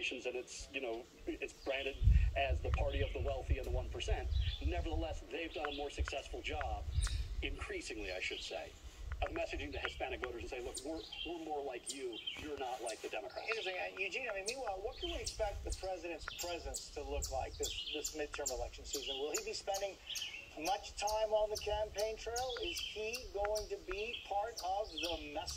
corporations and it's, you know, it's branded as the party of the wealthy and the 1%. Nevertheless, they've done a more successful job, increasingly, I should say, of messaging the Hispanic voters and say, look, we're, we're more like you. You're not like the Democrats. Interesting, uh, Eugene. I mean, meanwhile, what can we expect the president's presence to look like this this midterm election season? Will he be spending much time on the campaign trail? Is he going to be part of the message?